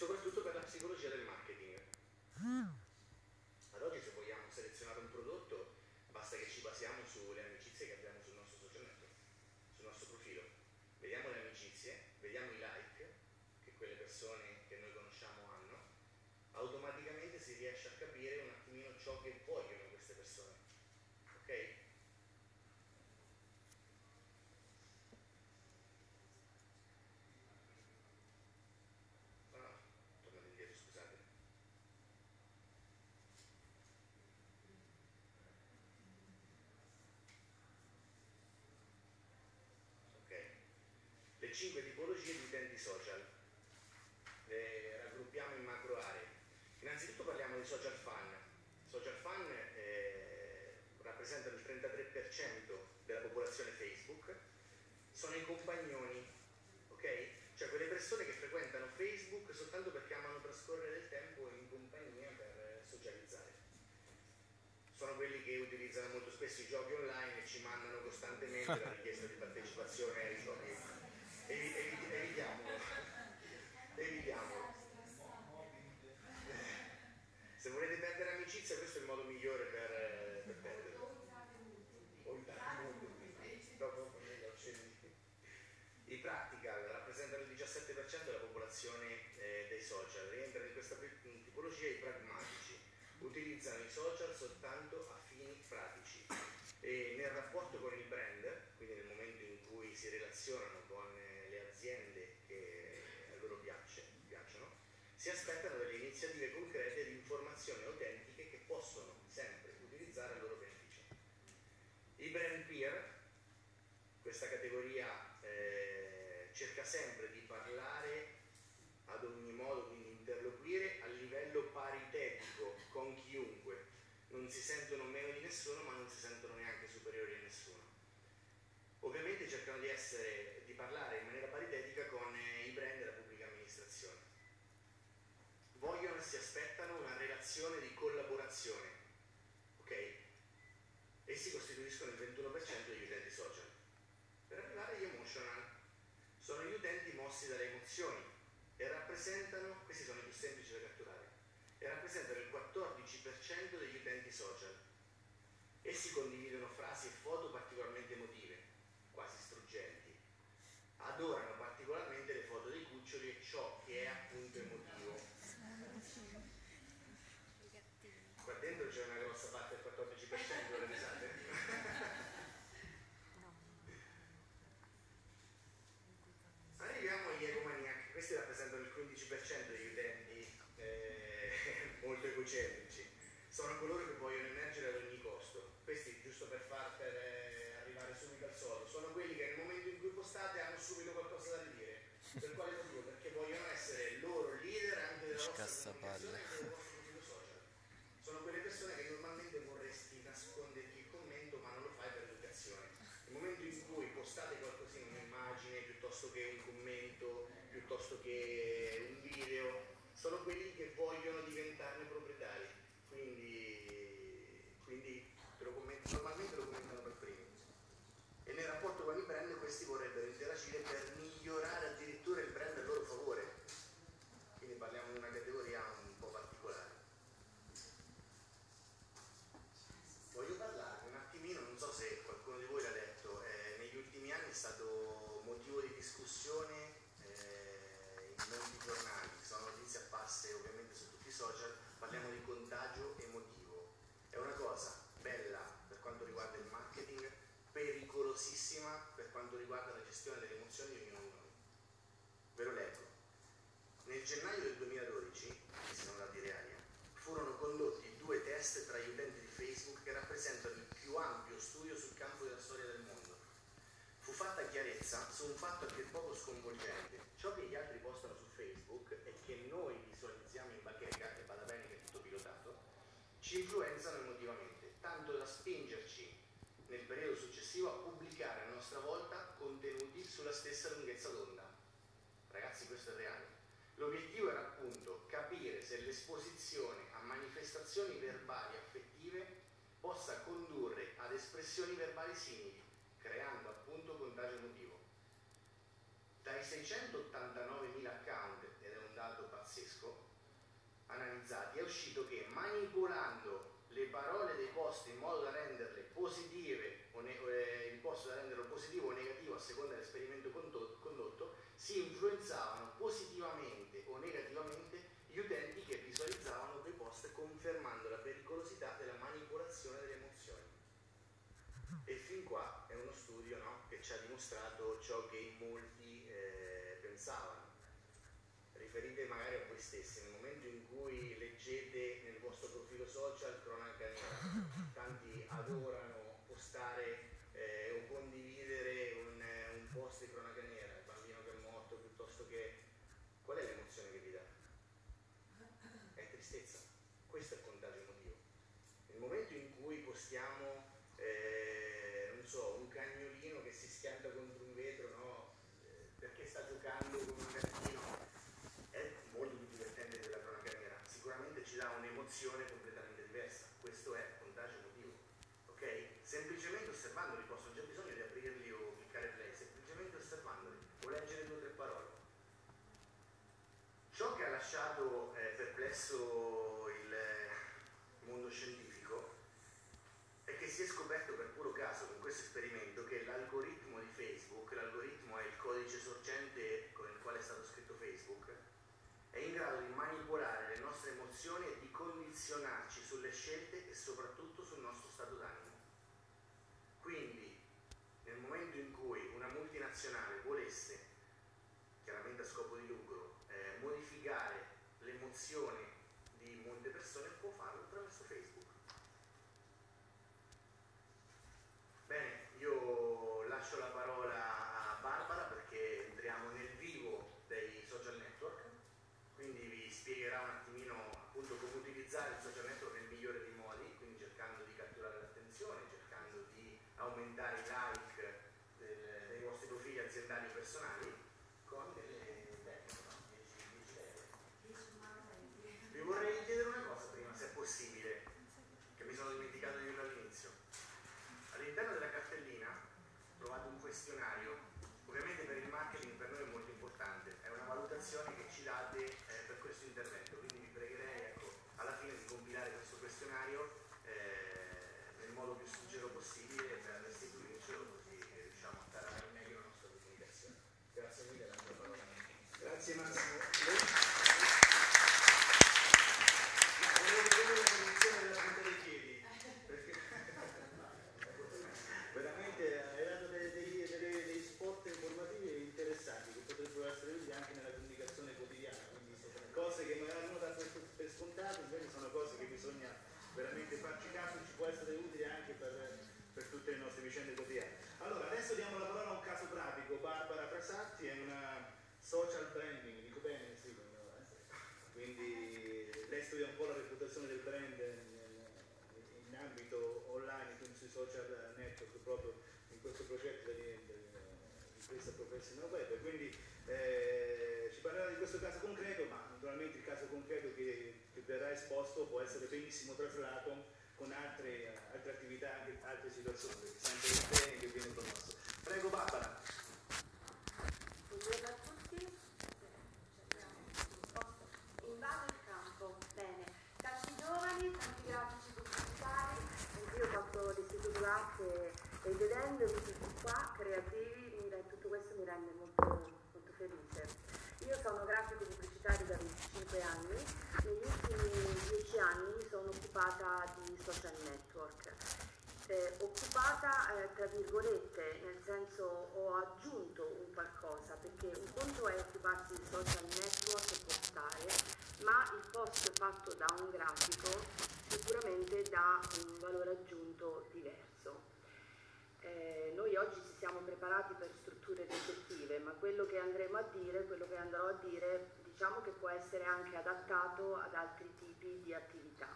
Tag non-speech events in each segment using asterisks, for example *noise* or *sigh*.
soprattutto per la psicologia del marketing. Ad oggi se vogliamo selezionare un prodotto basta che ci basiamo sulle amicizie che abbiamo sul nostro social network, sul nostro profilo. Vediamo le amicizie, vediamo i like che quelle persone che noi conosciamo hanno, automaticamente si riesce a capire un attimino ciò che vogliono queste persone. Ok? Le cinque tipologie di utenti social. Le raggruppiamo in macro aree. Innanzitutto parliamo di social fan. Social fan eh, rappresentano il 33% della popolazione Facebook, sono i compagnoni, ok? Cioè quelle persone che frequentano Facebook soltanto perché amano trascorrere del tempo in compagnia per socializzare sono quelli che utilizzano molto spesso i giochi online e ci mandano costantemente la richiesta di partecipazione ai giochi evitiamolo, evitiamolo. Se volete perdere amicizia questo è il modo migliore per, per perderlo. Dopo I practical rappresentano il 17% popolazione eh, dei social, rientrano in questa tipologia i pragmatici, utilizzano i social soltanto a fini pratici. E nel rapporto con il brand, quindi nel momento in cui si relazionano con eh, le aziende che a loro piace, piacciono, si aspettano delle iniziative concrete di informazioni autentiche che possono sempre utilizzare a loro beneficio. I brand peer, questa categoria eh, cerca sempre di parlare ad ogni modo, quindi interloquire a livello paritetico con chiunque, non si sentono meno di nessuno ma non si sentono neanche superiori a nessuno. Ovviamente cercano di, essere, di parlare in maniera paritetica con eh, i brand della pubblica amministrazione. Vogliono e si aspettano una relazione di collaborazione, ok? Essi costituiscono il 21% degli utenti social. Per arrivare agli emotional, sono gli utenti mossi dalle emozioni e rappresentano, questi sono i più semplici da catturare, e rappresentano il 14% degli utenti social. Essi condividono frasi e foto particolarmente emotive, quasi struggenti. Adorano particolarmente le foto dei cuccioli e ciò che è appunto emotivo. Qua dentro c'è una grossa parte del 14%, le risate? Arriviamo agli egomaniac, questi rappresentano il 15% degli utenti eh, molto egocentrici, sono coloro che vogliono emergere ad ogni costo. Questi, giusto per, far, per eh, arrivare subito al soldo, sono quelli che nel momento in postate hanno subito qualcosa da ridire. Per quale motivo? Perché vogliono essere loro leader anche della vostra comunicazione e del vostro profilo social. Sono quelle persone che normalmente vorresti nasconderti il commento ma non lo fai per educazione. Nel momento in cui postate qualcosina, un'immagine piuttosto che un commento, piuttosto che un video, sono quelli che vogliono diventarne proprietari, quindi, quindi lo normalmente lo commentano per primi. E nel rapporto con il brand questi interagire per migliorare addirittura il brand a loro favore. Quindi parliamo di una categoria un po' particolare. Voglio parlarvi un attimino, non so se qualcuno di voi l'ha detto, eh, negli ultimi anni è stato motivo di discussione eh, molti giornali, sono notizie apparse ovviamente su tutti i social, parliamo di contagio emotivo. È una cosa bella per quanto riguarda il marketing, pericolosissima per quanto riguarda la delle emozioni di ognuno di noi. Ve lo leggo. Nel gennaio del 2012, questi sono dati reali, furono condotti due test tra gli utenti di Facebook che rappresentano il più ampio studio sul campo della storia del mondo fu fatta chiarezza su un fatto che è poco sconvolgente. Ciò che gli altri postano su Facebook e che noi visualizziamo in bacheca, e vada bene che è tutto pilotato, ci influenzano emotivamente, tanto da spingerci nel periodo successivo a pubblicare a nostra volta sulla stessa lunghezza d'onda. Ragazzi, questo è reale. L'obiettivo era appunto capire se l'esposizione a manifestazioni verbali affettive possa condurre ad espressioni verbali simili creando appunto contagio emotivo. Dai 689.000 account, ed è un dato pazzesco, analizzati è uscito che manipolando le parole dei post in modo da renderle positive, o ne, eh, da renderlo positivo o negativo a seconda dell'esperimento condotto, si influenzavano positivamente o negativamente gli utenti che visualizzavano quei post confermando la pericolosità della manipolazione delle emozioni. E fin qua è uno studio no, che ci ha dimostrato ciò che molti eh, pensavano. Riferite magari a voi stessi, nel momento in cui leggete nel vostro profilo social cronaca nera, tanti adorano postare eh, o condividere un, un post di cronaca nera, il bambino che è morto piuttosto che... Qual è l'emozione che vi dà? È tristezza. Questo è il contagio emotivo. Nel momento in postiamo, eh, non so, un cagnolino che si schianta contro un vetro, no? Eh, perché sta giocando con un gattino, è molto più divertente della cronaca nera. Sicuramente ci dà un'emozione completamente diversa. Questo è contagio emotivo. Ok? Semplicemente osservandoli, posso, non c'è bisogno di aprirli o cliccare play, semplicemente osservandoli o leggere due o tre parole. Ciò che ha lasciato eh, perplesso il mondo scientifico si è scoperto per puro caso con questo esperimento che l'algoritmo di Facebook, l'algoritmo è il codice sorgente con il quale è stato scritto Facebook, è in grado di manipolare le nostre emozioni e di condizionarci sulle scelte e soprattutto sul nostro stato d'animo. Quindi, nel momento in cui una multinazionale volesse, chiaramente a scopo di lucro, eh, modificare l'emozione di molte persone, può farlo attraverso Facebook. Bene, io lascio la parola a Barbara perché entriamo nel vivo dei social network, quindi vi spiegherà un attimino appunto come utilizzare il social network nel migliore dei modi, quindi cercando di catturare l'attenzione, cercando di aumentare i like del, dei vostri profili aziendali o personali con delle tecniche, no? 10, 10 euro. Vi vorrei chiedere una cosa prima, se è possibile, che mi sono dimenticato di dirlo all'inizio. All'interno della cartellina trovate un questionario, ovviamente per il marketing per noi è molto importante, è una valutazione che ci date eh, per questo intervento, quindi vi pregherei ecco, alla fine di compilare questo questionario eh, nel modo più sincero possibile per restituircelo così riusciamo a tarare meglio la nostra comunicazione. Grazie mille, la tua parola. Grazie Massimo. Volevo vedere la posizione della punta dei piedi, veramente hai dato dei, spot informativi interessanti che potrebbero essere utili anche nella comunicazione quotidiana, cose che magari uno dà per, per scontate, invece sono cose che bisogna veramente farci caso, ci può essere utile anche per, per tutte le nostre vicende quotidiane. Allora, adesso diamo la parola a un caso pratico, Barbara Frasatti è una social branding, dico bene, sì, quindi lei studia un po' la reputazione del brand in, in ambito online, quindi sui social network, proprio in questo progetto di, di questa professional web. Quindi eh, ci parlerà di questo caso concreto, ma naturalmente il caso concreto che, che verrà esposto può essere benissimo traslato con altre, altre attività, anche altre situazioni, perché sempre bene che viene promosso. Prego Barbara. Buongiorno a tutti. Invado il campo. Bene. Tanti giovani, tanti grafici pubblicitari. Anch'io ho fatto l'istituto d'arte e vedendomi tutti qua, creativi, tutto questo mi rende molto, molto felice. Io sono grafico pubblicitario da 25 anni, negli ultimi 10 anni mi sono occupata di social network. Eh, occupata eh, tra virgolette, nel senso ho aggiunto un qualcosa, perché un conto è occuparsi di social network e postare, ma il post fatto da un grafico sicuramente dà un valore aggiunto diverso. Eh, noi oggi ci siamo preparati per strutture ricettive, ma quello che andremo a dire, quello che andrò a dire, diciamo che può essere anche adattato ad altri tipi di attività.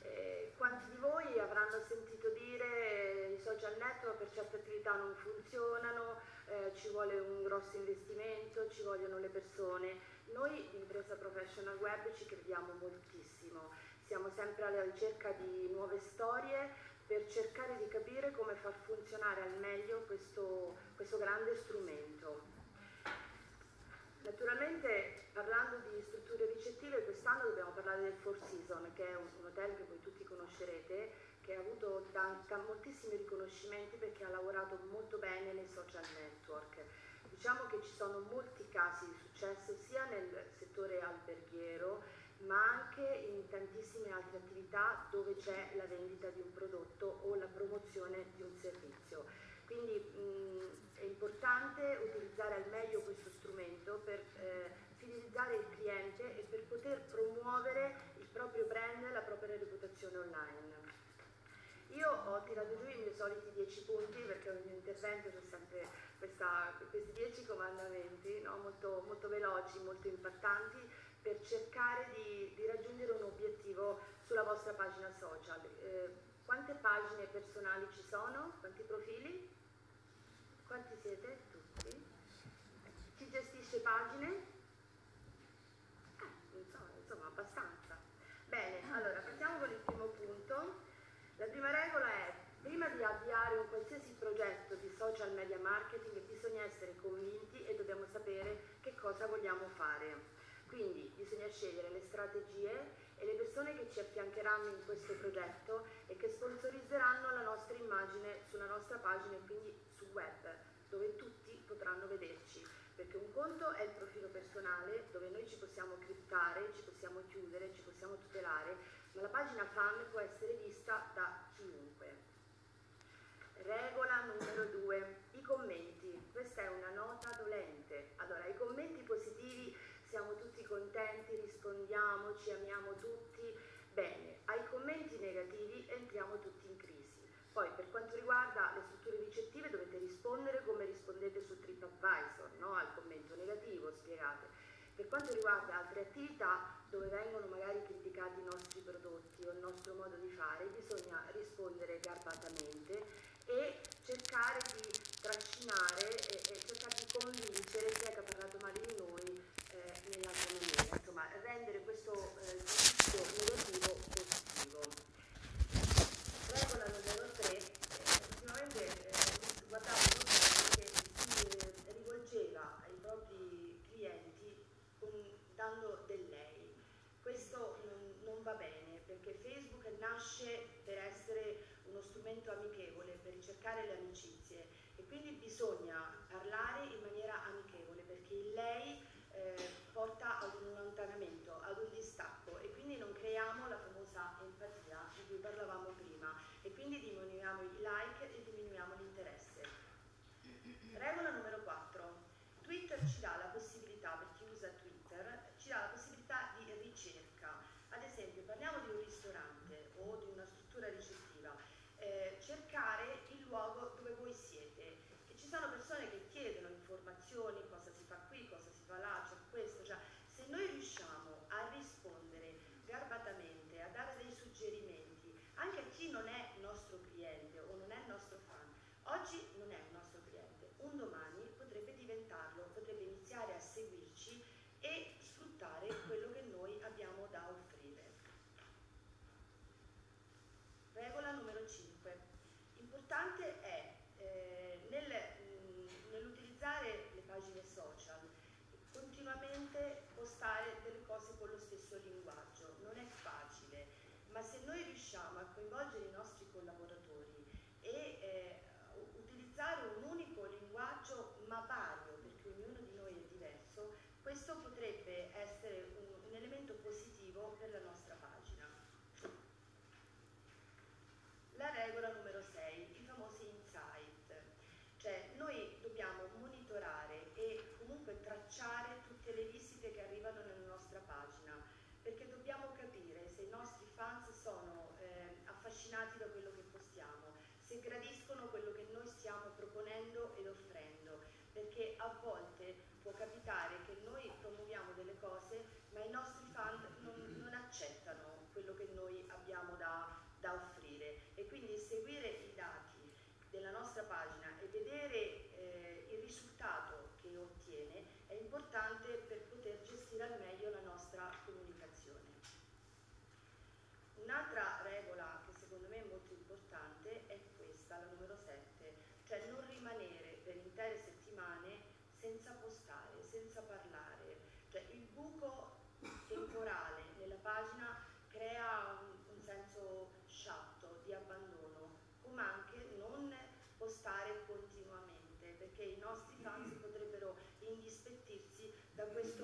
Eh, quanti di voi avranno sentito dire eh, i social network per certe attività non funzionano, eh, ci vuole un grosso investimento, ci vogliono le persone. Noi di Impresa Professional Web ci crediamo moltissimo, siamo sempre alla ricerca di nuove storie per cercare di capire come far funzionare al meglio questo, questo grande strumento. Naturalmente parlando di strutture ricettive, quest'anno dobbiamo parlare del Four Seasons, che è un, un hotel che voi tutti conoscerete, che ha avuto tanti, moltissimi riconoscimenti perché ha lavorato molto bene nei social network. Diciamo che ci sono molti casi di successo sia nel settore alberghiero ma anche in tantissime altre attività dove c'è la vendita di un prodotto o la promozione di un servizio. Quindi mh, è importante utilizzare al meglio questo strumento per eh, fidelizzare il cliente e per poter promuovere il proprio brand e la propria reputazione online. Io ho tirato giù i miei soliti 10 punti perché ogni mio intervento c'è sempre questa, questi 10 comandamenti no? molto, molto veloci, molto impattanti per cercare di, di, raggiungere un obiettivo sulla vostra pagina social. Eh, quante pagine personali ci sono? Quanti profili? Quanti siete? Tutti? Chi gestisce pagine? Eh, so, insomma, abbastanza. Bene, allora partiamo con il primo punto. La prima regola è, prima di avviare un qualsiasi progetto di social media marketing bisogna essere convinti e dobbiamo sapere che cosa vogliamo fare. Quindi bisogna scegliere le strategie e le persone che ci affiancheranno in questo progetto e che sponsorizzeranno la nostra immagine sulla nostra pagina e quindi sul web, dove tutti potranno vederci. Perché un conto è il profilo personale, dove noi ci possiamo criptare, ci possiamo chiudere, ci possiamo tutelare, ma la pagina fan può essere vista da chiunque. Regola numero due, i commenti. Questa è una nota dolente. Allora, i commenti positivi siamo tutti contenti, rispondiamo, ci amiamo tutti. Bene, ai commenti negativi entriamo tutti in crisi. Poi per quanto riguarda le strutture ricettive dovete rispondere come rispondete su TripAdvisor, no? al commento negativo, spiegate. Per quanto riguarda altre attività dove vengono magari criticati i nostri prodotti o il nostro modo di fare, bisogna rispondere garbatamente e cercare di trascinare e, e cercare di convincere chi è che maniera, insomma rendere questo eh, negativo positivo. Regola numero 3, eh, ultimamente eh, guardavo un che si eh, rivolgeva ai propri clienti con, dando del lei. Questo non, non va bene perché Facebook nasce per essere uno strumento amichevole, per ricercare le amicizie e quindi bisogna parlare in maniera amichevole perché il lei eh, porta ad un allontanamento, ad un distacco e quindi non creiamo la famosa empatia di cui parlavamo prima e quindi diminuiamo i like e diminuiamo l'interesse. Regola numero 4. Twitter ci dà la possibilità, per chi usa Twitter, ci dà la possibilità di ricerca. Ad esempio, parliamo di un ristorante o di una struttura ricettiva, eh, cercare il luogo dove voi siete. E ci sono persone che chiedono informazioni, cosa si fa qui, cosa si fa là, c'è questo, cioè se noi riusciamo a rispondere garbatamente, a dare dei suggerimenti anche a chi non è nostro cliente o non è nostro fan, oggi non è un nostro cliente, un domani potrebbe diventarlo, potrebbe iniziare a seguirci e sfruttare quello che noi abbiamo da offrire. Regola numero 5. Importante è eh, nel, mh, nell'utilizzare le pagine social continuamente postare delle cose con lo stesso linguaggio. Non è facile, ma se noi riusciamo a coinvolgere i nostri collaboratori e eh, utilizzare un unico linguaggio ma vario, perché ognuno di noi è diverso, questo potrebbe essere un, un elemento positivo per la nostra pagina. La regola numero 6, i famosi insight. Cioè noi dobbiamo monitorare e comunque tracciare tutte le visite che arrivano nella nostra pagina, perché dobbiamo capire se i nostri fans sono eh, affascinati da quello che postiamo, se gradiscono quello che noi stiamo proponendo ed offrendo, perché a volte può capitare che noi promuoviamo delle cose, ma i nostri fan non, non accettano quello che noi abbiamo da, da offrire. E quindi seguire i dati della nostra pagina e vedere eh, il risultato che ottiene è importante per poter gestire al meglio Un'altra regola che secondo me è molto importante è questa, la numero 7, cioè non rimanere per intere settimane senza postare, senza parlare. Cioè il buco temporale nella pagina crea un, un senso sciatto di abbandono, come anche non postare continuamente, perché i nostri fan potrebbero indispettirsi da questo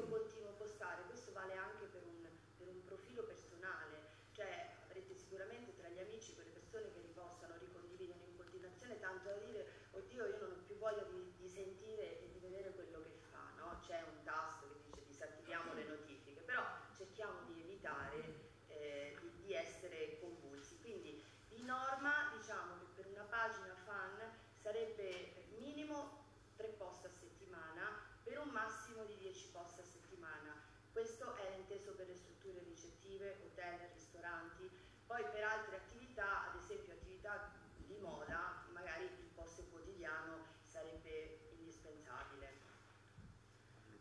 tanto da dire, oddio io non ho più voglia di, di sentire e di vedere quello che fa, no? c'è un tasto che dice disattiviamo le notifiche, però cerchiamo di evitare eh, di, di essere convulsi, quindi di norma diciamo che per una pagina fan sarebbe minimo tre post a settimana per un massimo di 10 post a settimana. Questo è inteso per le strutture ricettive, hotel, ristoranti, poi per altre attività di moda, magari il post quotidiano sarebbe indispensabile.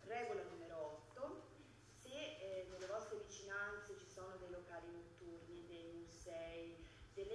Regola numero 8, se eh, nelle vostre vicinanze ci sono dei locali notturni, dei musei,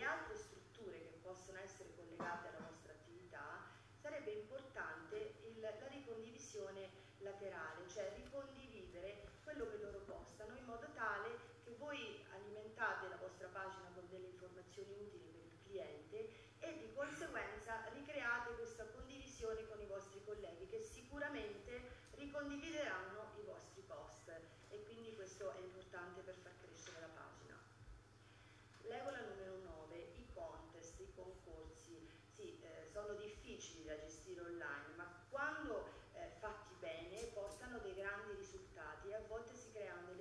delle altre strutture che possono essere collegate alla vostra attività, sarebbe importante il, la ricondivisione laterale, cioè ricondividere quello che loro postano in modo tale che voi alimentate la vostra pagina con delle informazioni utili per il cliente e di conseguenza ricreate questa condivisione con i vostri colleghi che sicuramente ricondivideranno i vostri post e quindi questo è importante per far crescere la pagina. Regola numero 9, i contest, i concorsi, sì, eh, sono difficili da gestire online, ma quando eh, fatti bene portano dei grandi risultati e a volte si creano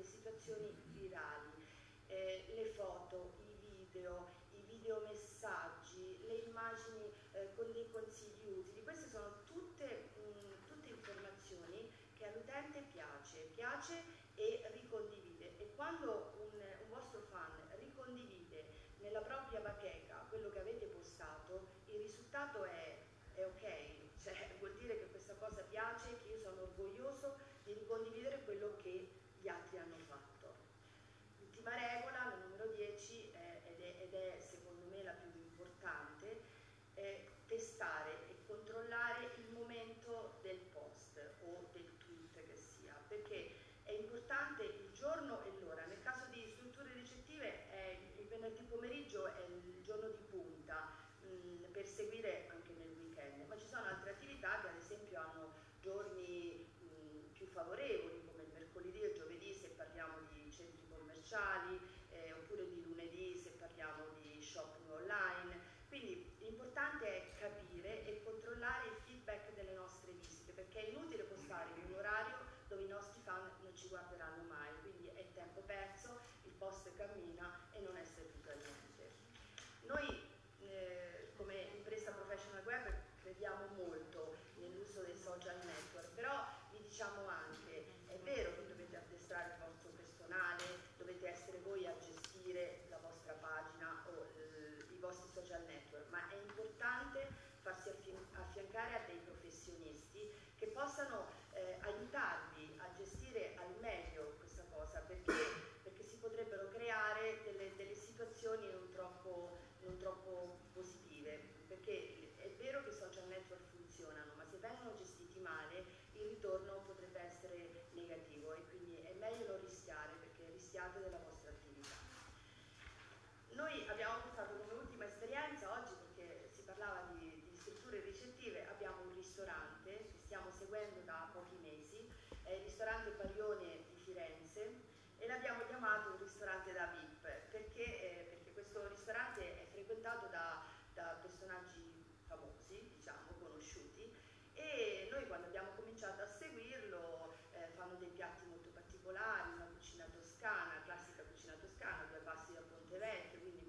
situazioni virali. Eh, le foto, i video, i videomessaggi, le immagini eh, con dei consigli utili, queste sono tutte, mh, tutte informazioni che all'utente piace, piace e ricondivide e quando un, un vostro fan ricondivide nella propria bacheca quello che avete postato, il risultato è, è ok, cioè *laughs* vuol dire che questa cosa piace, che io sono orgoglioso di ricondividere quello che gli altri hanno fatto. L'ultima regola, la numero 10, eh, ed, è, ed, è, secondo me la più importante, è testare e controllare il momento del post o del tweet che sia, perché è importante il giorno e l'ora. Nel caso di strutture ricettive è il venerdì pomeriggio è il giorno di punta mh, mm, per seguire anche nel weekend, ma ci sono altre attività che ad esempio hanno giorni mh, mm, più favorevoli come il mercoledì e il giovedì se parliamo di centri commerciali eh, oppure di lunedì se parliamo di shopping online. Quindi l'importante è capire e controllare il feedback delle nostre visite perché è inutile postare in un orario dove i nostri fan non ci guarderanno mai, quindi è tempo perso, il post cammina e non è servito a niente. Noi eh, come impresa professional web crediamo molto nell'uso dei social network, però vi diciamo anche, è vero che dovete addestrare il vostro personale, dovete essere voi a gestire la vostra pagina o eh, i vostri social network, ma è importante farsi affiancare a dei professionisti che possano eh, aiutarvi a gestire al meglio questa cosa, perché, perché si potrebbero creare delle, delle situazioni non troppo, non troppo positive, perché è vero che i social network funzionano, ma se vengono gestiti male il ritorno potrebbe essere negativo e quindi è meglio non rischiare perché rischiate della vostra attività. Noi abbiamo portato come ultima esperienza oggi, perché si parlava di, di strutture ricettive, abbiamo un ristorante che stiamo seguendo da pochi mesi, è il ristorante Parione di Firenze e l'abbiamo chiamato un ristorante da VIP perché, eh, perché questo ristorante è frequentato da, da personaggi famosi, diciamo, conosciuti e noi quando abbiamo cominciato a seguirlo eh, fanno dei piatti molto particolari, una cucina toscana, classica cucina toscana, due passi da Ponte Vecchio, quindi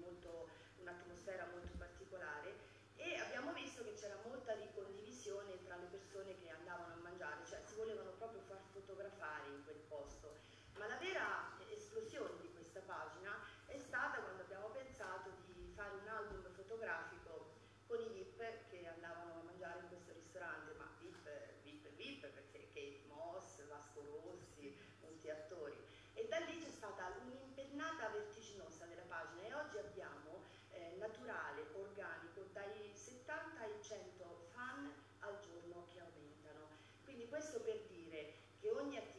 un'atmosfera molto particolare e abbiamo visto che c'era molta ricondivisione tra le persone che andavano a mangiare, cioè si volevano proprio far fotografare in quel posto. Ma la vera esplosione di questa pagina è stata quando abbiamo pensato di fare un album fotografico con i VIP che andavano a mangiare in questo ristorante, ma VIP, VIP, VIP perché Kate Moss, Vasco Rossi, molti attori. E da lì c'è stata un'impennata vertiginosa della pagina e oggi abbiamo eh, naturale, organico, dai 70 ai 100 fan al giorno che aumentano. Quindi questo per dire che ogni attività,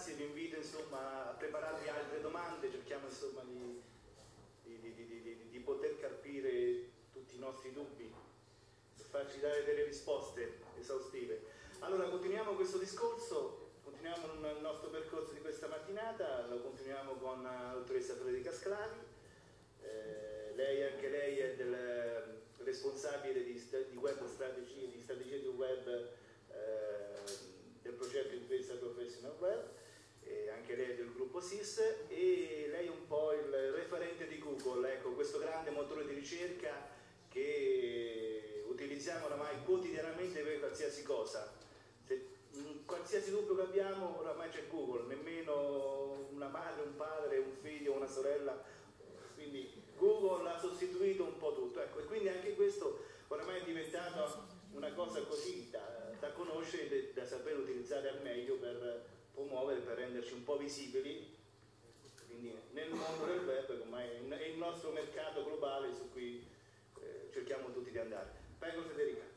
ragazzi, vi invito insomma, a prepararvi altre domande, cerchiamo insomma, di, di, di, di, poter capire tutti i nostri dubbi e farci dare delle risposte esaustive. Allora continuiamo questo discorso, continuiamo il nostro percorso di questa mattinata, lo continuiamo con eh, l'autoressa Federica Sclavi, eh, lei anche lei è del, eh, responsabile di, web strategie, di strategie di web eh, del progetto Impresa Professional Web anche lei del gruppo SIS, e lei è un po' il referente di Google, ecco, questo grande motore di ricerca che utilizziamo oramai quotidianamente per qualsiasi cosa. Se, mm, qualsiasi dubbio che abbiamo oramai c'è Google, nemmeno una madre, un padre, un figlio, una sorella, quindi Google ha sostituito un po' tutto, ecco, e quindi anche questo oramai è diventato una cosa così da, da conoscere e da, da saper utilizzare al meglio per muovere per renderci un po' visibili, quindi nel mondo del web ormai è il nostro mercato globale su cui eh, cerchiamo tutti di andare. Prego Federica.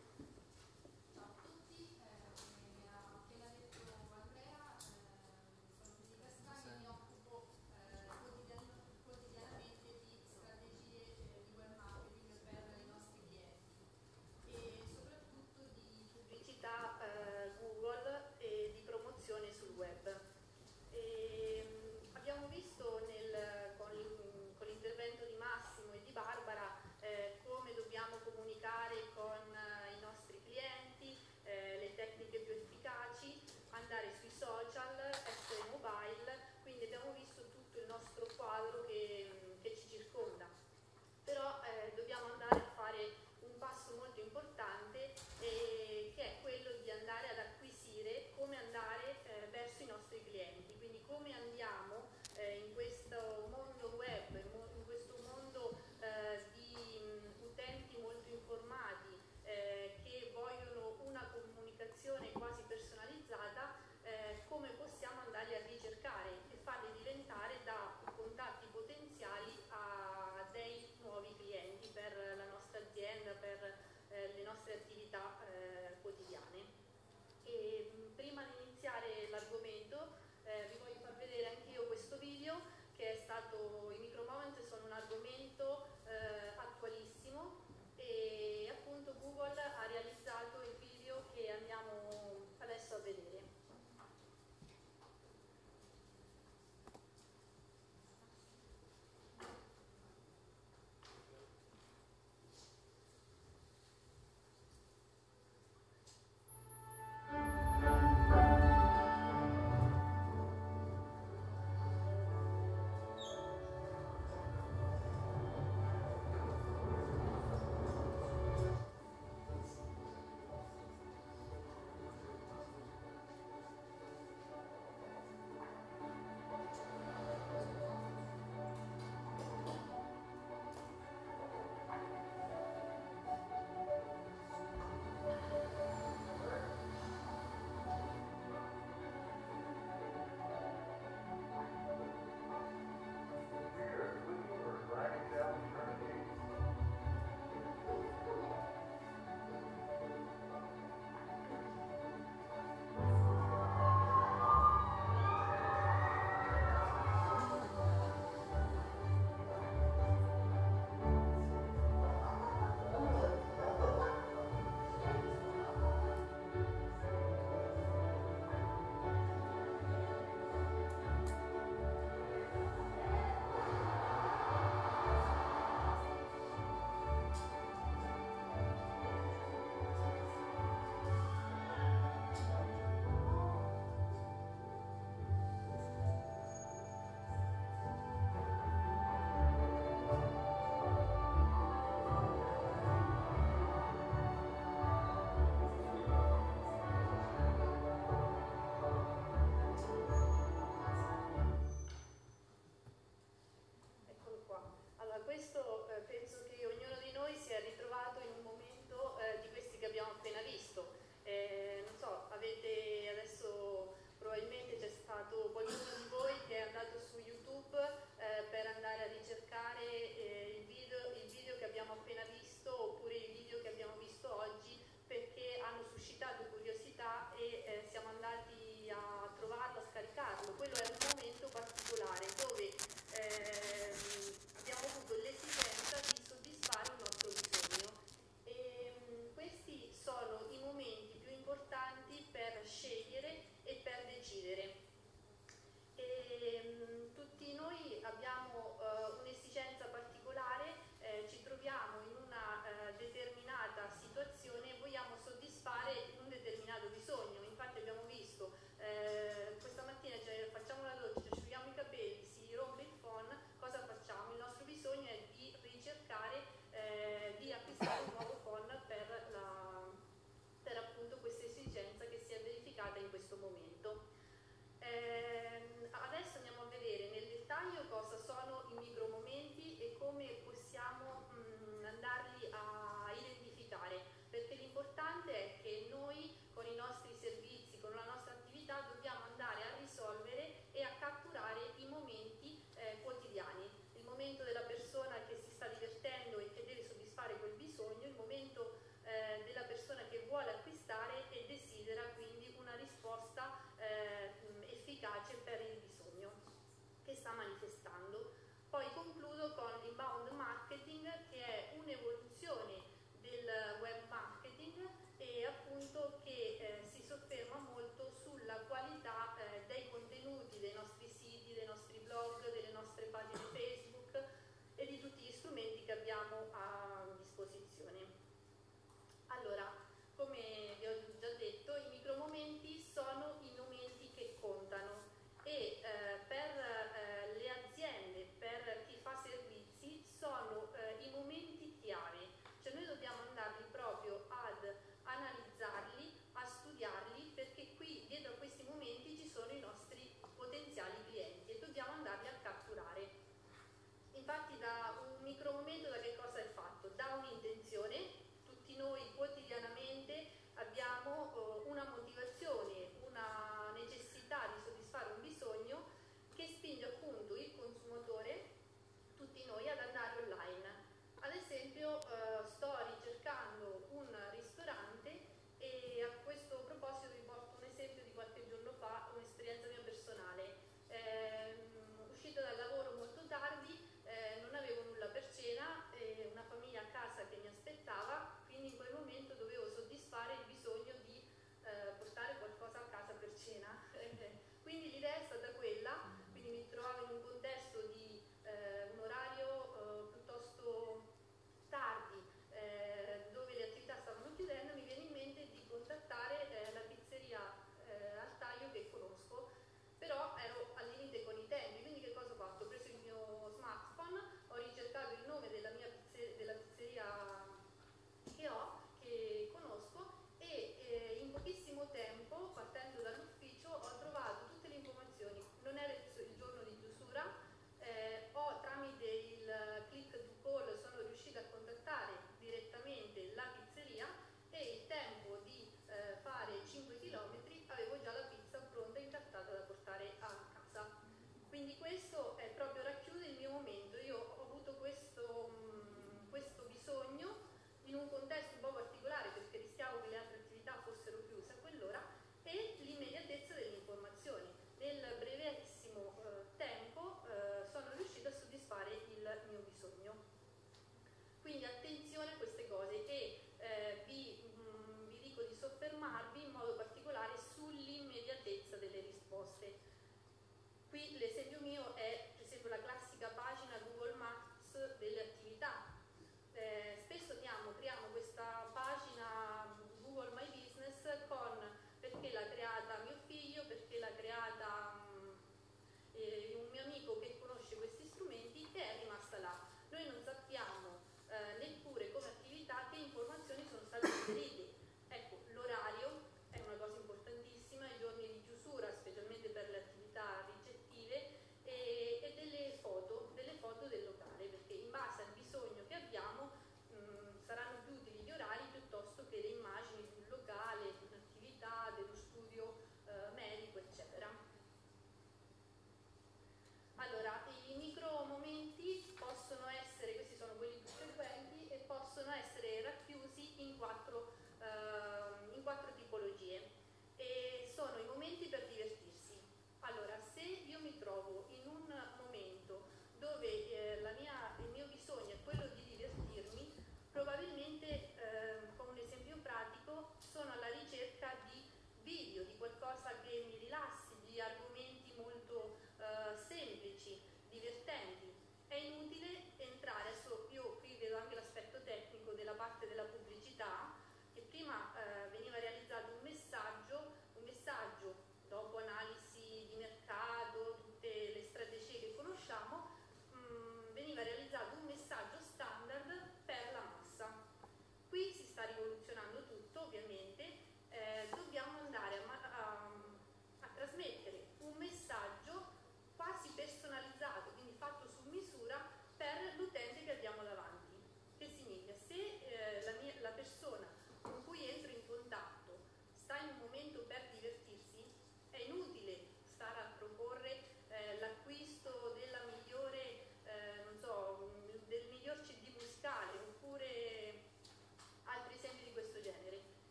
Da un micromomento da che cosa è fatto? Da un'intenzione,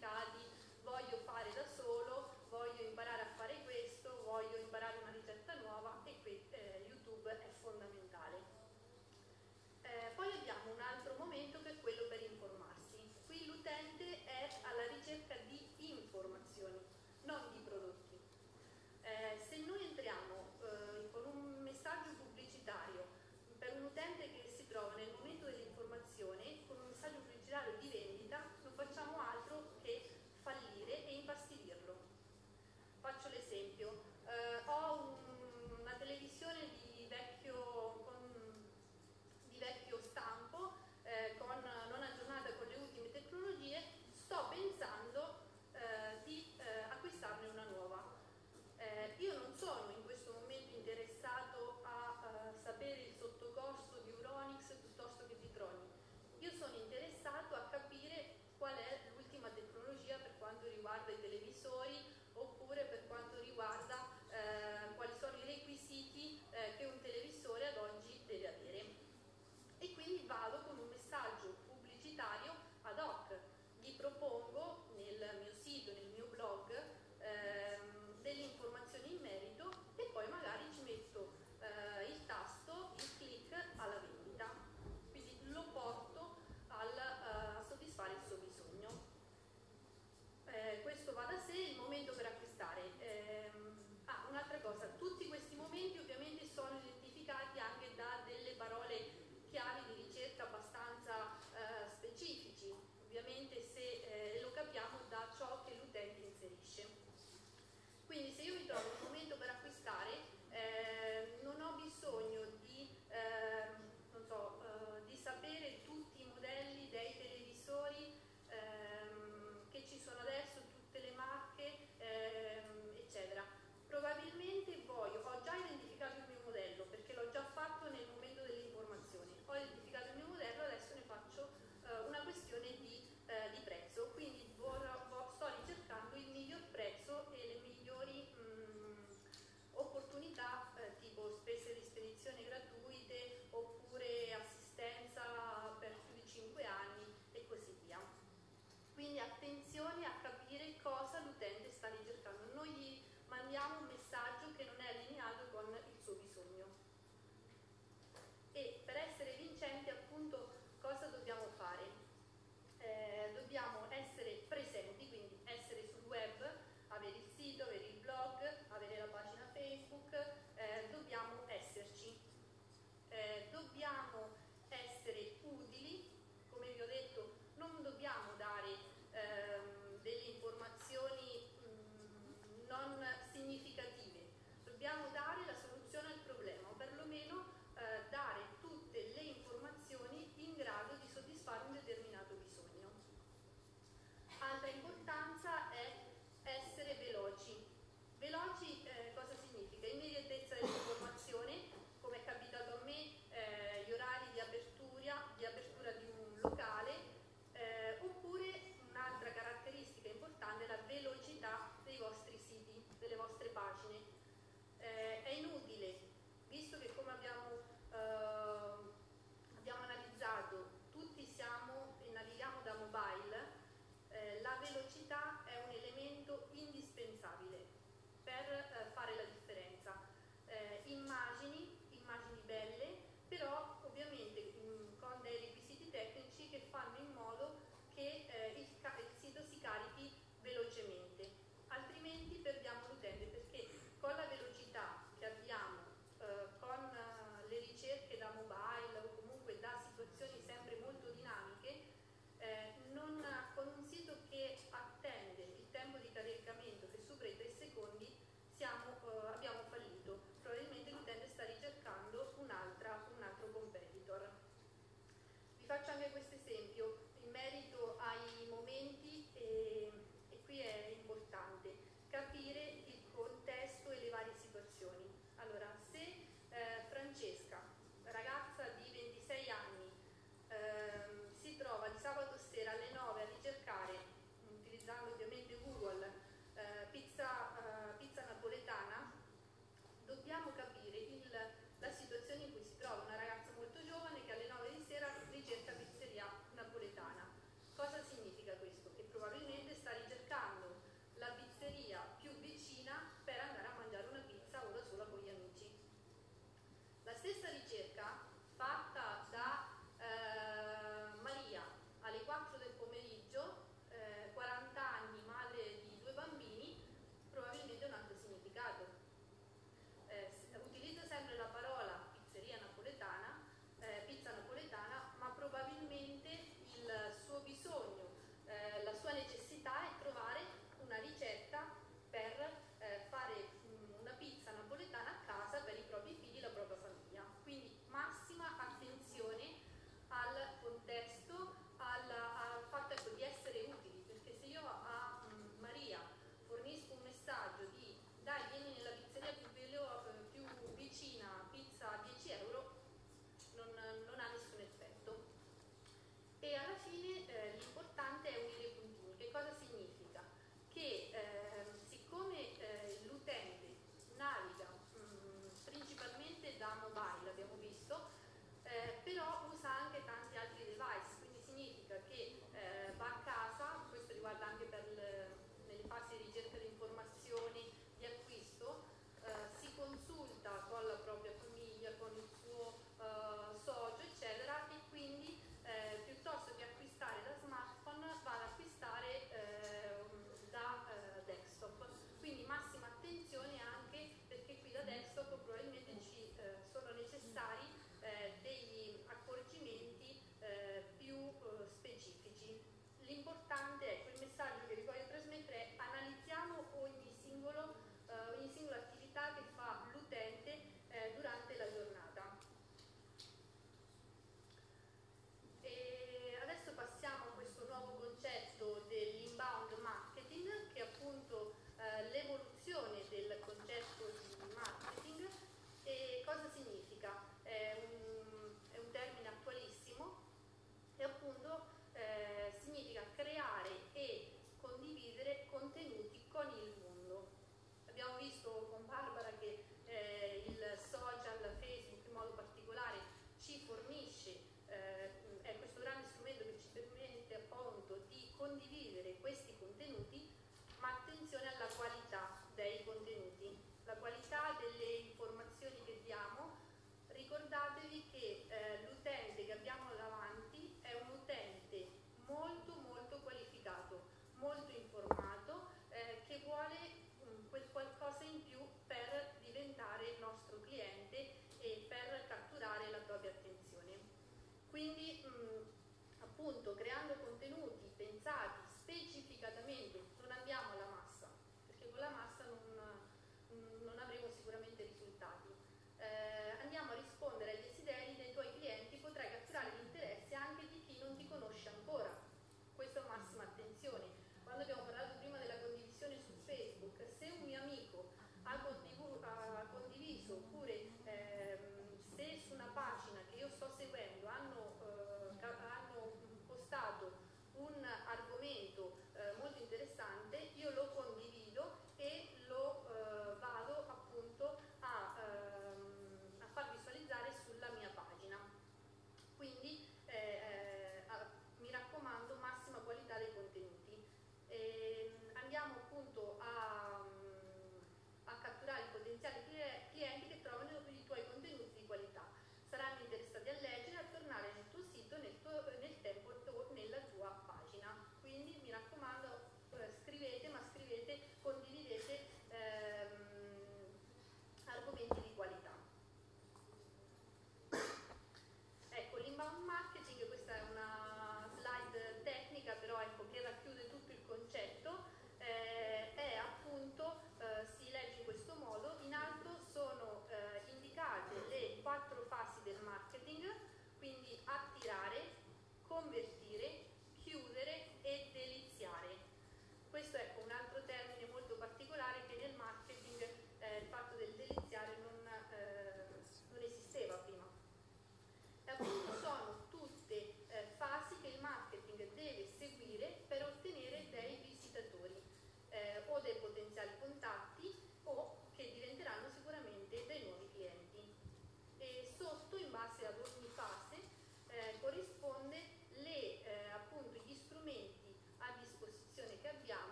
identidade quindi se io mi trovo un momento per acquistare appunto creando contenuti pensati specificatamente,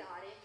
eh,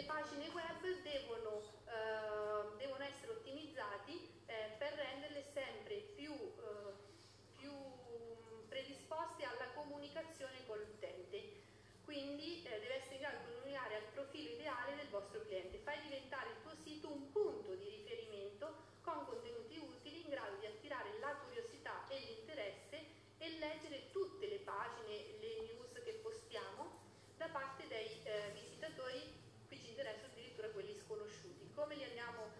le pagine web devono, eh, devono essere ottimizzati eh, per renderle sempre più, eh, più, mm, predisposte alla comunicazione con l'utente. Quindi eh, deve essere in grado di comunicare al profilo ideale del vostro cliente come li andiamo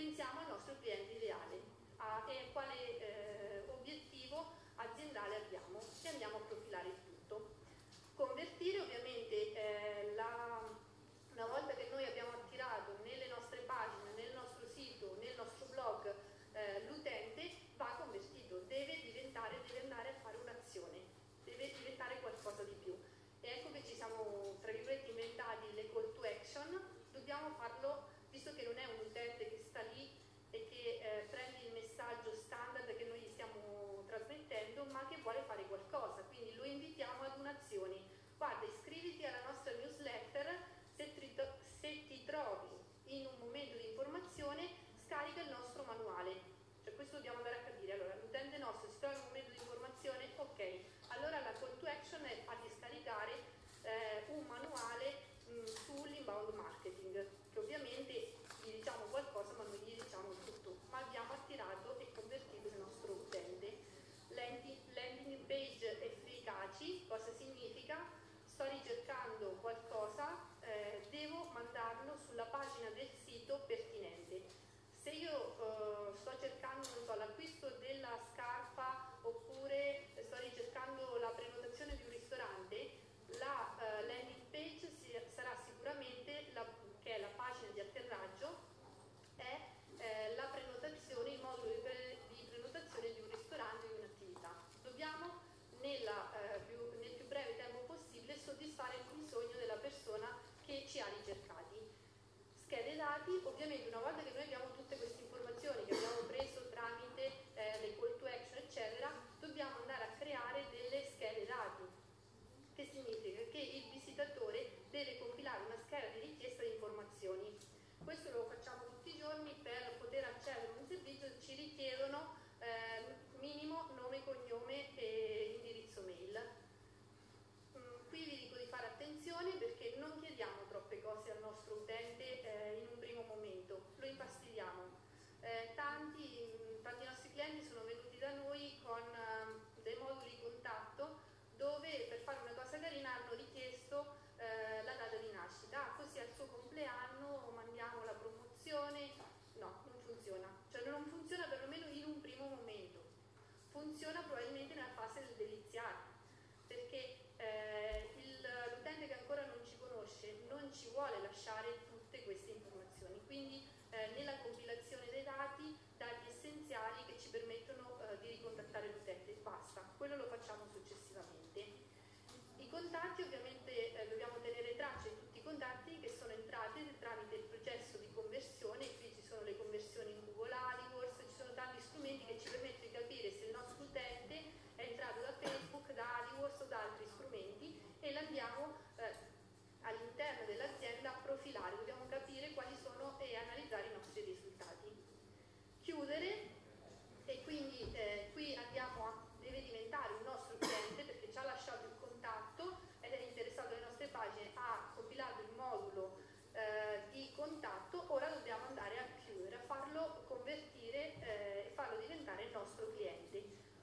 pensiamo al nostro cliente ideale, a che, quale eh, obiettivo aziendale abbiamo se andiamo a profilare il tutto. Convertire ovviamente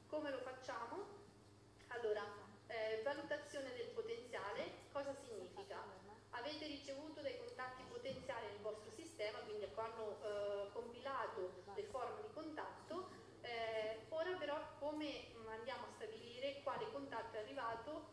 Come lo facciamo? Allora, eh, valutazione del potenziale, cosa significa? Avete ricevuto dei contatti potenziali nel vostro sistema, quindi ecco, hanno eh, compilato le forme di contatto, eh, ora però come andiamo a stabilire quale contatto è arrivato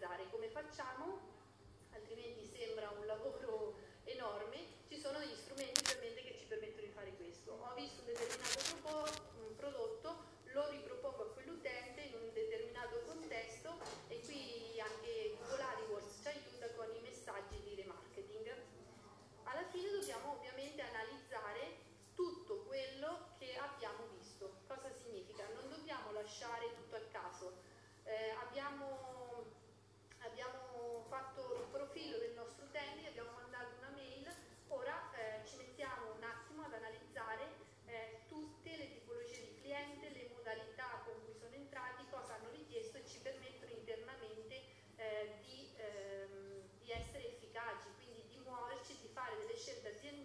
realizzare. Come facciamo? Altrimenti sembra un lavoro enorme, ci sono degli strumenti ovviamente che ci permettono di fare questo. Ho visto un determinato prodotto, lo ripropongo a quell'utente in un determinato contesto e qui anche Google AdWords ci aiuta con i messaggi di remarketing. Alla fine dobbiamo ovviamente analizzare tutto quello che abbiamo visto. Cosa significa? Non dobbiamo lasciare tutto al caso. Eh, abbiamo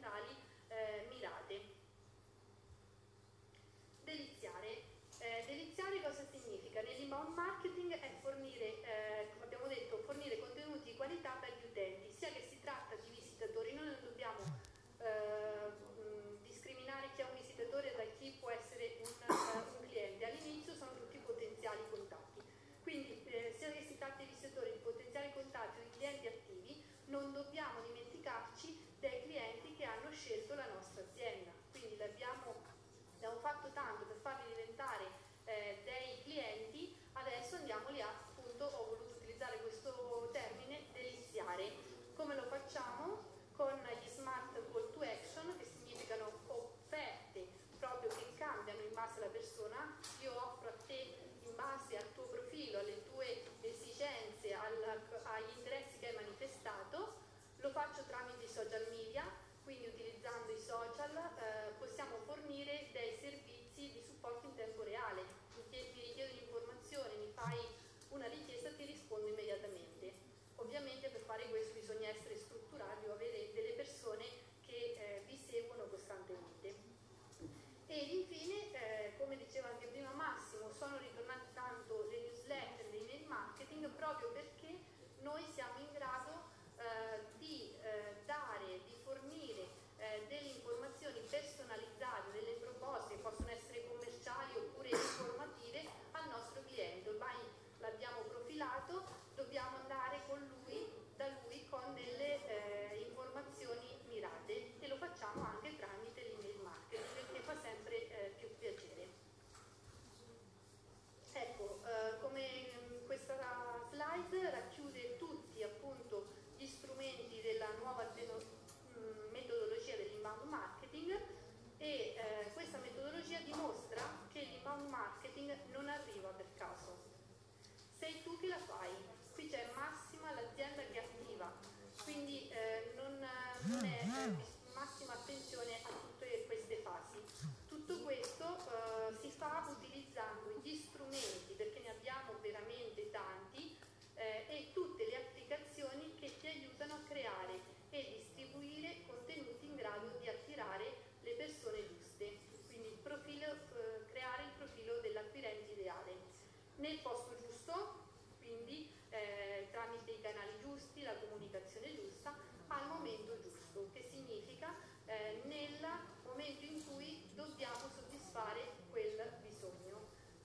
par Nel posto giusto, quindi eh, tramite i canali giusti, la comunicazione giusta, al momento giusto, che significa eh, nel momento in cui dobbiamo soddisfare quel bisogno.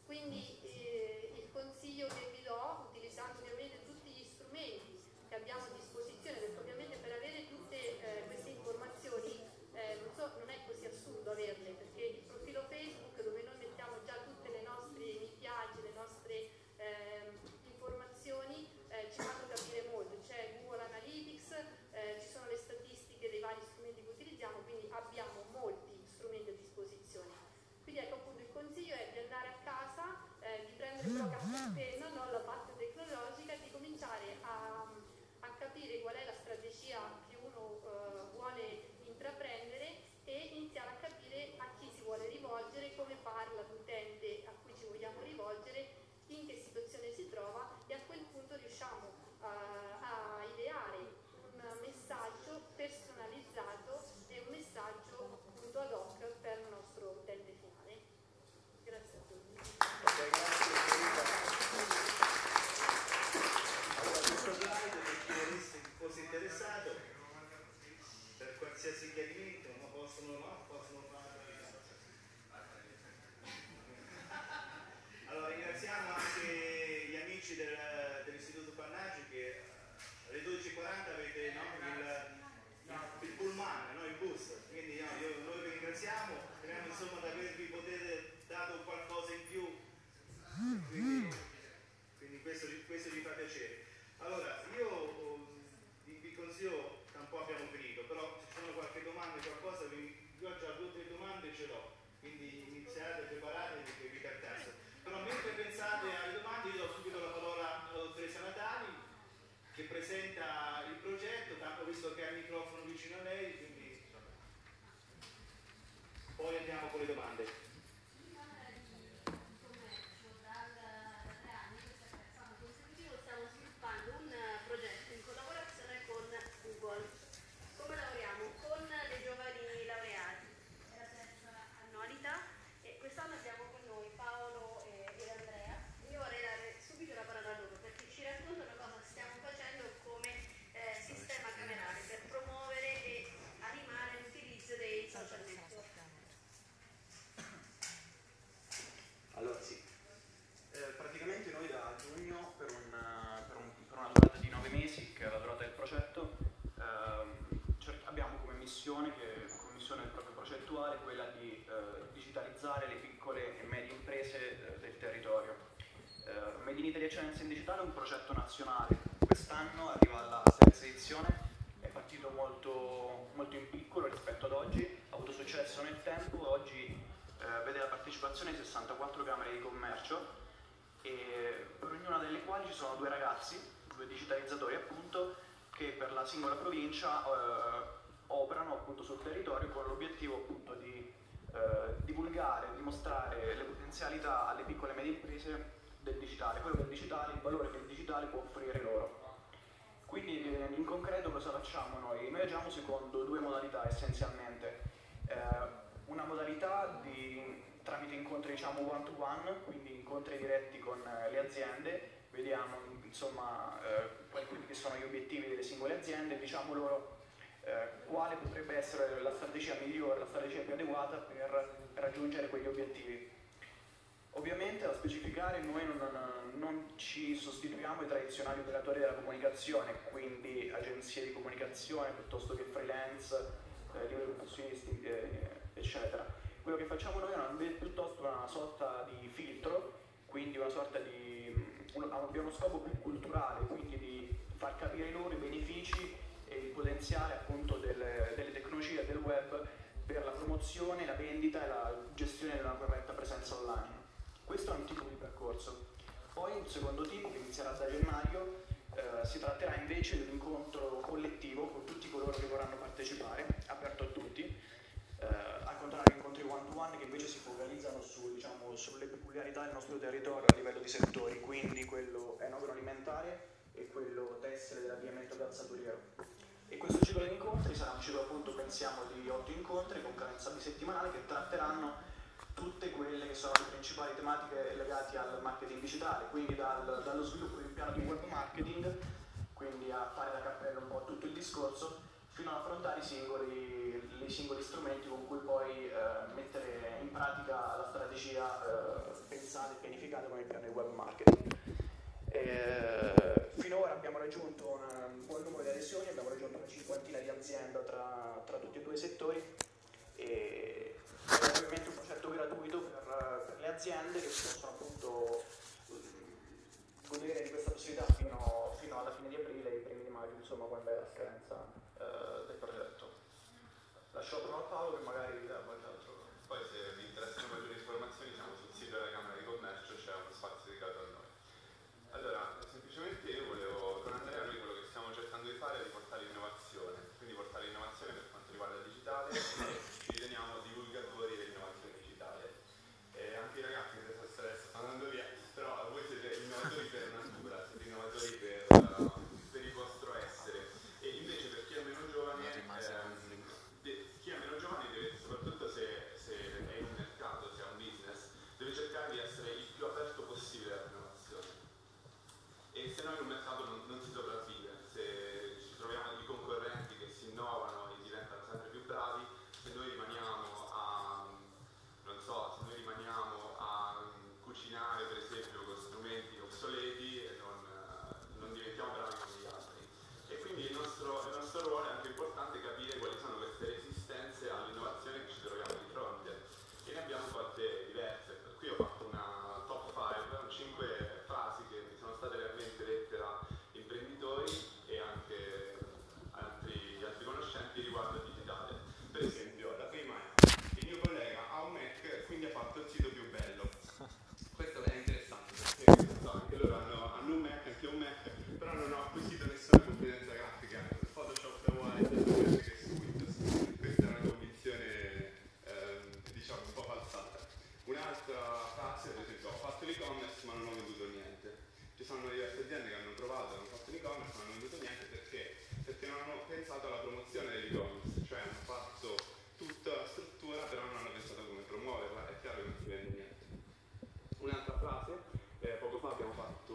Quindi eh, il consiglio che vi do, utilizzando ovviamente tutti gli strumenti che abbiamo a disposizione, perché ovviamente per avere tutte eh, queste informazioni eh, non, so, non, è così assurdo averle, perché il profilo Facebook dove noi mettiamo già tutte le nostre mi piace, le nostre ehm, informazioni, eh, ci fanno capire molto, c'è Google Analytics, eh, ci sono le statistiche dei vari strumenti che utilizziamo, quindi abbiamo molti strumenti a disposizione. Quindi ecco appunto il consiglio è di andare a casa, eh, di prendere però carta e penna, non la parte tecnologica, di cominciare a, a capire qual è la strategia che uno eh, vuole intraprendere e iniziare a capire a chi si vuole rivolgere, come parla l'utente a cui ci vogliamo rivolgere, in che situazione si trova e a quel punto riusciamo uh, a ideare un messaggio personalizzato e un messaggio appunto ad hoc per il nostro utente finale. Grazie a tutti. Ok, grazie Federica. Allora, questo slide per chi volesse, fosse interessato, per qualsiasi chiarimento, ma possono, no, possono fare. Allora, ringraziamo anche gli amici del, dell'Istituto Pannaggi che alle 12.40 avete no, il, il pullman, no, il bus, quindi no, io, noi vi ringraziamo, speriamo insomma di avervi poter dato qualcosa in più. Quindi, quindi questo, questo vi fa piacere. Allora, io um, vi, vi consiglio, tra un po' abbiamo finito, però se ci sono qualche domanda, qualcosa, vi, io ho già due o tre domande ce l'ho, quindi iniziate, preparatevi che vi per caso. Però mentre pensate alle domande io do subito la parola alla dottoressa Natali che presenta il progetto, tanto visto che ha il microfono vicino a lei, quindi poi andiamo con le domande. In Camera di Commercio dal, da tre anni, questo è l'anno consecutivo, stiamo sviluppando un progetto in collaborazione con Google. Come lavoriamo? Con dei giovani laureati, è la terza annualità e quest'anno abbiamo con noi Paolo e, e Andrea. Io vorrei dare subito la parola a loro perché ci raccontano cosa stiamo facendo come eh, sistema camerale per promuovere e animare l'utilizzo dei social network. Allora sì, Eh, praticamente noi da giugno per, un, per un- per una durata di nove mesi, che è la durata del progetto, ehm, cer- abbiamo come missione, che, come missione proprio progettuale, quella di eh, digitalizzare le piccole e medie imprese eh, del territorio. Eh, Made Eccellenza in Digitale è un progetto nazionale, quest'anno arriva alla terza edizione, è partito molto, molto in piccolo rispetto ad oggi, ha avuto successo nel tempo, oggi eh, vede la partecipazione di 64 camere di commercio e per ognuna delle quali ci sono due ragazzi, due digitalizzatori appunto, che per la singola provincia eh, operano appunto sul territorio con l'obiettivo appunto di eh, divulgare, dimostrare le potenzialità alle piccole e medie imprese del digitale, quello che il digitale, il valore che il digitale può offrire loro. Quindi eh, in concreto cosa facciamo noi? Noi agiamo secondo due modalità essenzialmente. Eh, una modalità di, tramite incontri diciamo one to one, quindi incontri diretti con eh, le aziende, vediamo insomma eh, quelli che sono gli obiettivi delle singole aziende, diciamo loro eh, quale potrebbe essere la strategia migliore, la strategia più adeguata per raggiungere quegli obiettivi. Ovviamente da specificare noi non, non- ci sostituiamo ai tradizionali operatori della comunicazione, quindi agenzie di comunicazione piuttosto che freelance, eh, liberi professionisti, eh, eccetera. Quello che facciamo noi è una- piuttosto una sorta di filtro, quindi una sorta di... uno- abbiamo uno scopo più culturale, quindi di far capire loro i benefici e il potenziale appunto delle, delle tecnologie del web per la promozione, la vendita e la gestione di una corretta presenza online. Questo è un tipo di percorso. Poi il secondo tipo che inizierà da gennaio eh, si tratterà invece di un incontro collettivo con tutti coloro che vorranno partecipare, aperto a tutti, eh, al contrario di incontri one-to-one che invece si focalizzano su, diciamo, sulle peculiarità del nostro territorio a livello di settori, quindi quello enogroalimentare e quello tessile dell'abbigliamento calzaturiero. E questo ciclo di incontri sarà un ciclo appunto pensiamo di otto incontri con carenza bisettimanale che tratteranno tutte quelle che sono le principali tematiche legate al marketing digitale, quindi dal, dallo sviluppo di un piano di web marketing, quindi a fare da cappello un po' tutto il discorso, fino ad affrontare i singoli, i singoli strumenti con cui poi eh, mettere in pratica la strategia eh, pensata e pianificata con il piano di web marketing. E, finora abbiamo raggiunto un, buon numero di adesioni, abbiamo raggiunto una cinquantina di aziende tra, tra tutti e due i settori e ovviamente un progetto gratuito per, per le aziende che possono appunto godere di questa possibilità fino, fino, alla fine di aprile, i primi di maggio, insomma, quando è la scadenza eh, del progetto. Lascio la parola a Paolo che magari dà qualche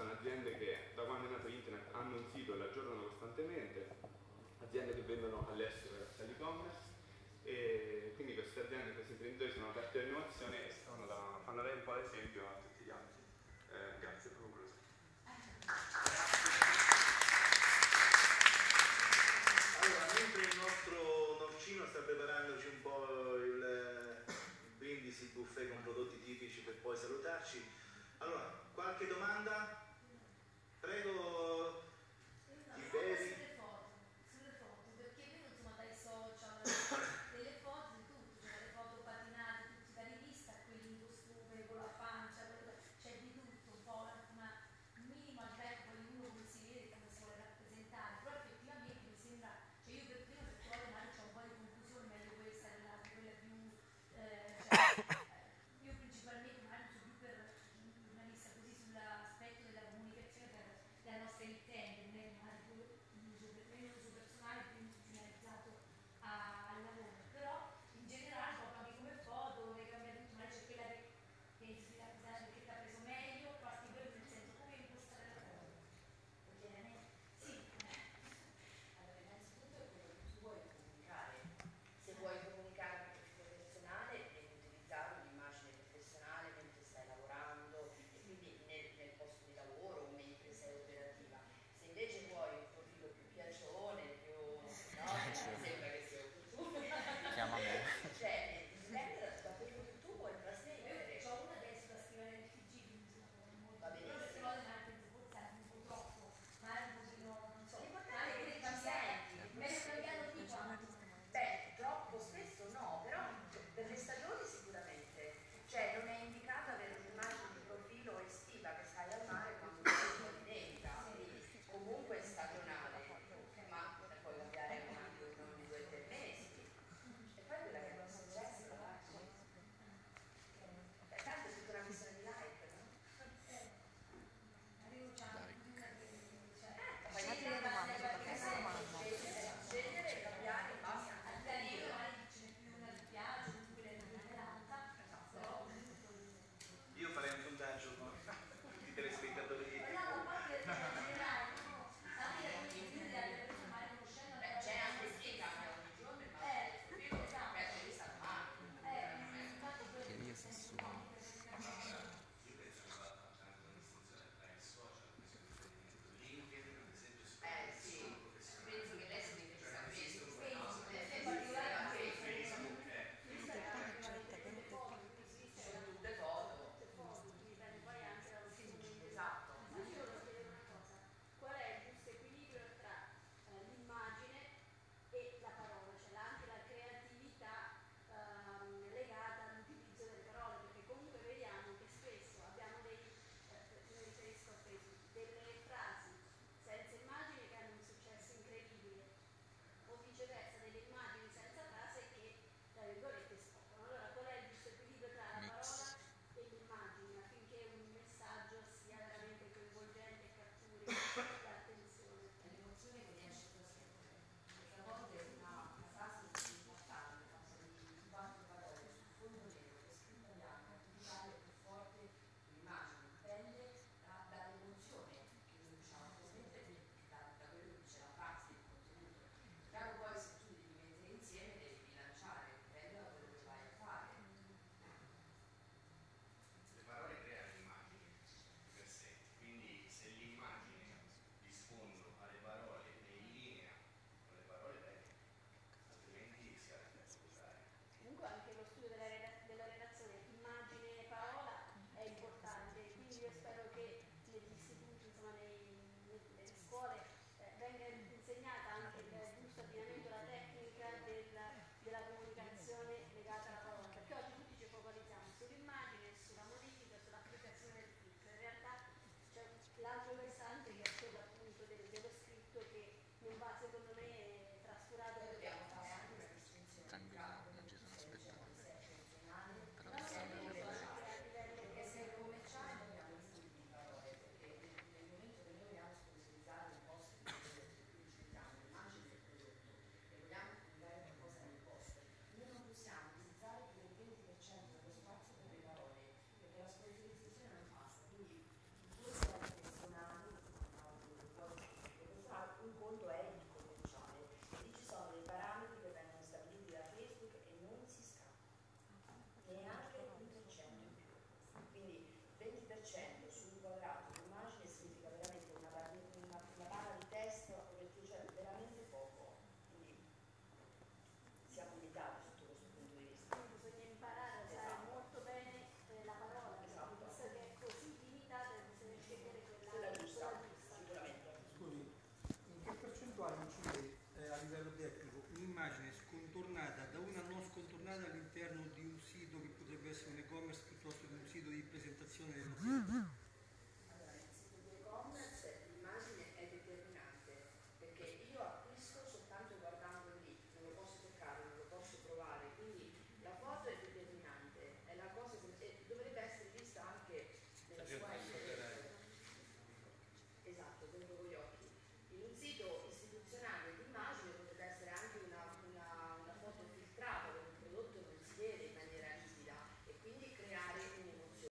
sono aziende che da quando è nato internet hanno un sito e lo aggiornano costantemente, aziende che vendono all'estero grazie all'e-commerce e quindi queste aziende, questi imprenditori sono aperti all'innovazione e stanno da, fanno da un po' d'esempio a tutti gli altri. Eh, grazie, proprio così. Allora, mentre il nostro Norcino sta preparandoci un po' il brindisi buffet con prodotti tipici per poi salutarci, allora, qualche domanda? Alfredo